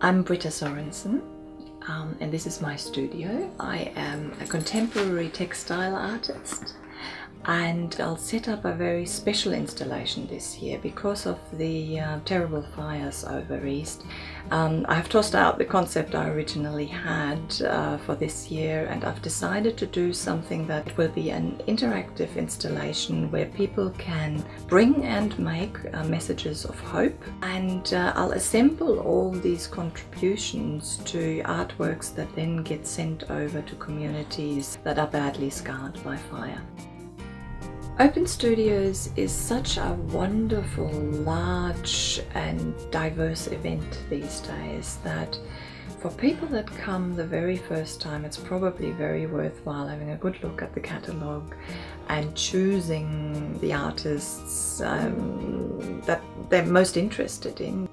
I'm Britta Sorensen um, and this is my studio. I am a contemporary textile artist and I'll set up a very special installation this year because of the uh, terrible fires over east. Um, I've tossed out the concept I originally had uh, for this year and I've decided to do something that will be an interactive installation where people can bring and make uh, messages of hope and uh, I'll assemble all these contributions to artworks that then get sent over to communities that are badly scarred by fire. Open Studios is such a wonderful, large and diverse event these days that for people that come the very first time it's probably very worthwhile having a good look at the catalogue and choosing the artists um, that they're most interested in.